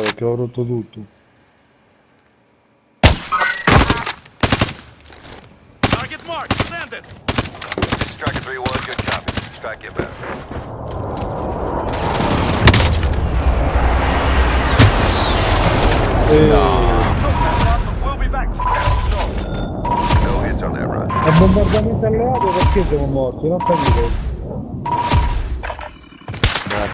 perché ho rotto tutto. Target mark, Send it. Striker 3-1, good copy. Strike inbound. E... Eh. No. È bombardamento alleato perché siamo morti? Non capito.